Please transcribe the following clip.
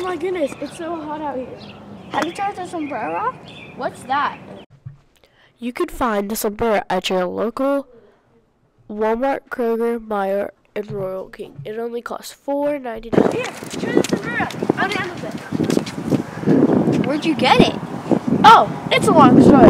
Oh my goodness, it's so hot out here. Have you tried the sunbrara? What's that? You could find the sunbrara at your local Walmart, Kroger, Meijer, and Rural King. It only costs four ninety-nine. Here, try the sunbrara. I'm down with. Where'd you get it? Oh, it's a long story.